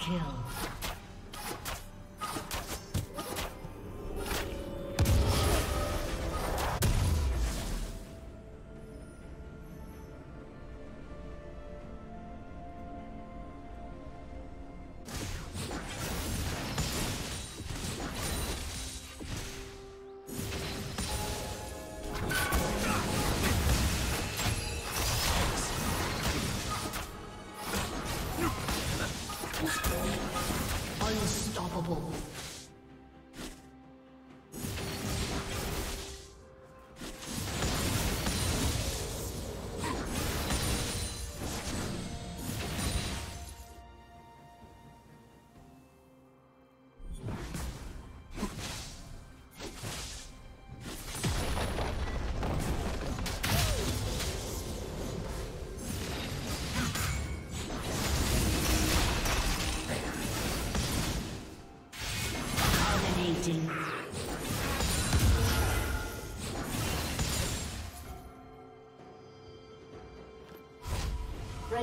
Kill.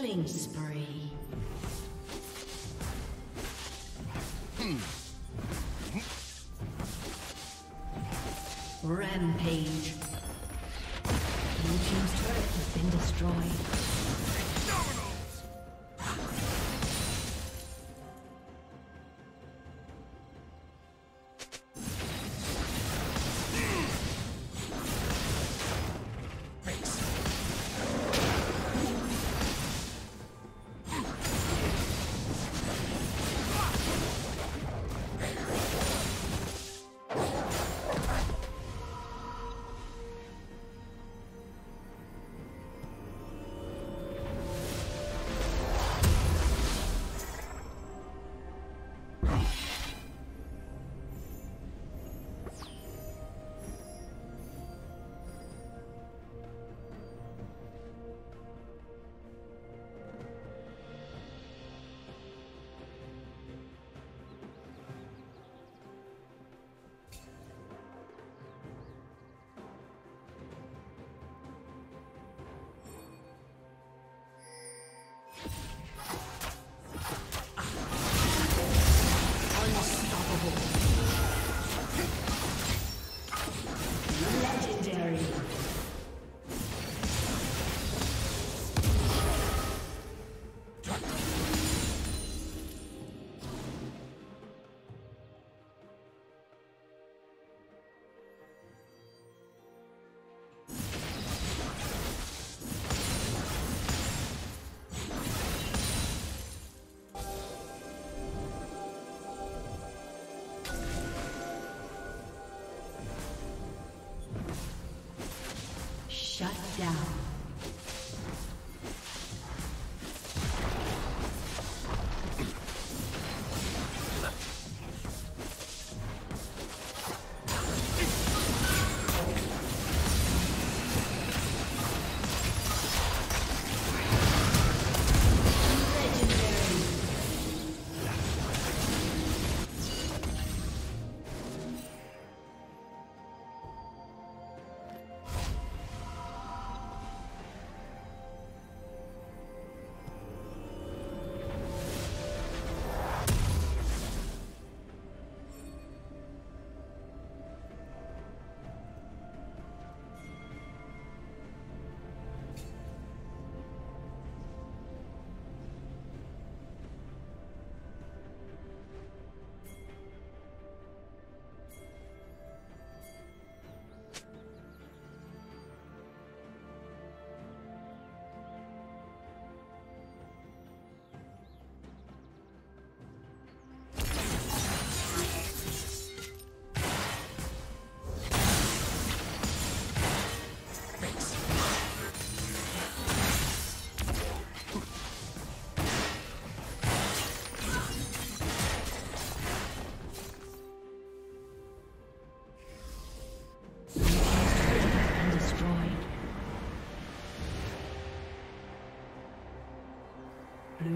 Killing spree.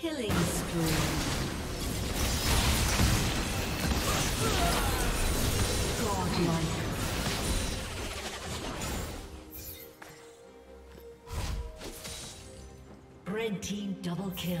Killing spree. Godlike. Red team double kill.